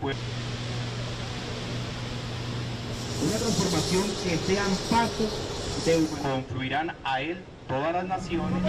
Pues. Una transformación que sean pasos de humanidad. Confluirán a él todas las naciones.